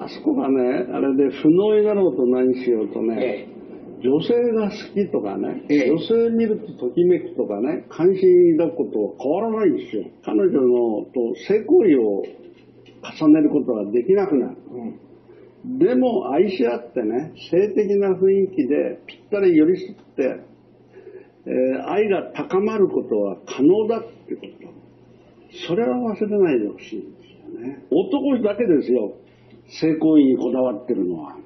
あそこがね、あれで不能になろうと何しようとね、え女性が好きとかね、ええ女性見るとときめくとかね、関心抱くことは変わらないんですよ。彼女のと性行為を重ねることができなくなる。うんでも愛し合ってね、性的な雰囲気でぴったり寄り添って、えー愛が高まることは可能だってこと。それは忘れないでほしいんですよね。男だけですよ、性行為にこだわってるのは。